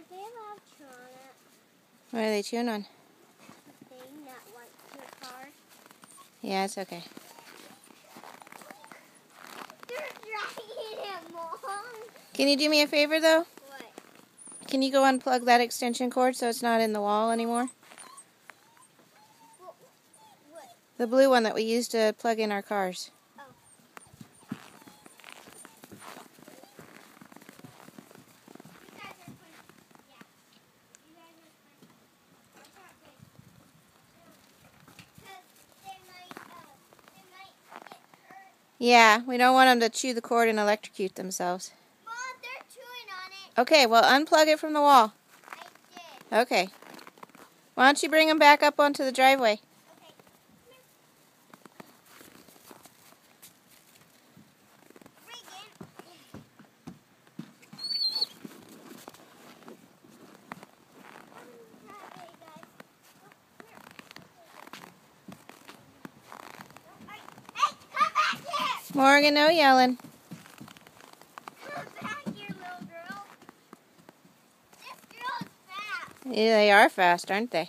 Aren't they allowed to it? What are they chewing on? The thing that went to your car? Yeah, it's okay. They're dragging it, Mom. Can you do me a favor though? What? Can you go unplug that extension cord so it's not in the wall anymore? What? What? The blue one that we used to plug in our cars. Yeah, we don't want them to chew the cord and electrocute themselves. Mom, they're chewing on it. Okay, well unplug it from the wall. I did. Okay. Why don't you bring them back up onto the driveway? Okay. Regan. Hey, come back here! Morgan, no yelling. Come back here, little girl. This girl is fast. Yeah, they are fast, aren't they?